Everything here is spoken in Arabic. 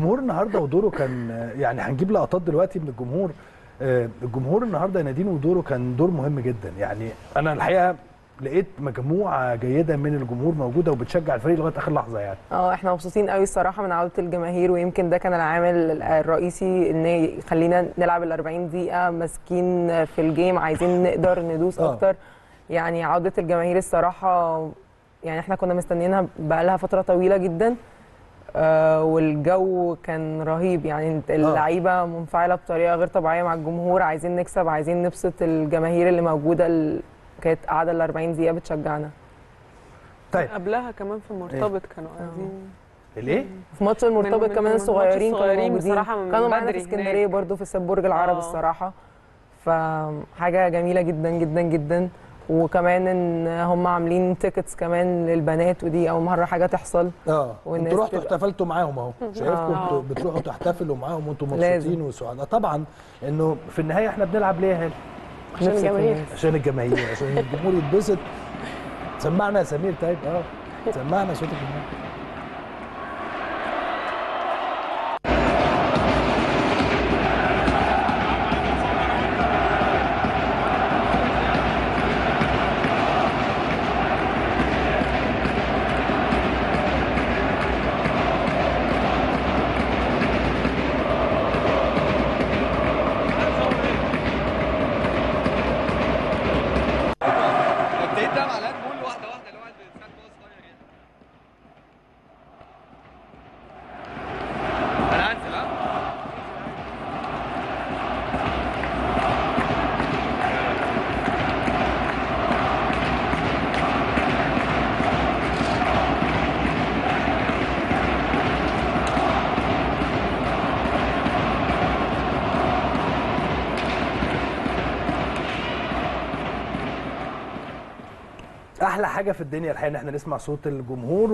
الجمهور النهارده ودوره كان يعني هنجيب لقطات دلوقتي من الجمهور آه، الجمهور النهارده نادين ودوره كان دور مهم جدا. يعني أنا الحقيقة لقيت مجموعة جيدة من الجمهور موجودة وبتشجع الفريق لغاية آخر لحظة يعني. آه إحنا مبسوطين قوي الصراحة من عودة الجماهير ويمكن ده كان العامل الرئيسي إن يخلينا نلعب ال 40 دقيقة ماسكين في الجيم عايزين نقدر ندوس آه. أكتر. يعني عودة الجماهير الصراحة يعني إحنا كنا مستنيينها بقالها فترة طويلة جدا. والجو كان رهيب. يعني اللعيبة منفعلة بطريقة غير طبيعية مع الجمهور. عايزين نكسب عايزين نبسط الجماهير اللي موجودة ال- كانت قاعدة ال 40 دقيقة بتشجعنا. طيب. قبلها كمان في المرتبط كانوا عايزين. الإيه؟ في ماتش المرتبط من- كمان من الصغيرين كانوا موجودين. كانوا معانا في اسكندرية. برضو في استاد برج العرب آه. الصراحة. فحاجة جميلة جدا جدا جدا. وكمان إن هم عاملين تيكتس كمان للبنات ودي أول مرة حاجة تحصل آه أنتوا رحتوا تبقى- احتفلتوا معاهم اهو شايفكم آه. أنتوا بتروحوا تحتفلوا معاهم وانتوا. مبسوطين وسعداء طبعا إنه في النهاية إحنا بنلعب ليه يا؟ عشان الجماهير. عشان الجماهير عشان الجمهور يتبسط سمعنا يا سمير طيب آه سمعنا صوت أحلى حاجة في الدنيا الحقيقة إن إحنا نسمع صوت الجمهور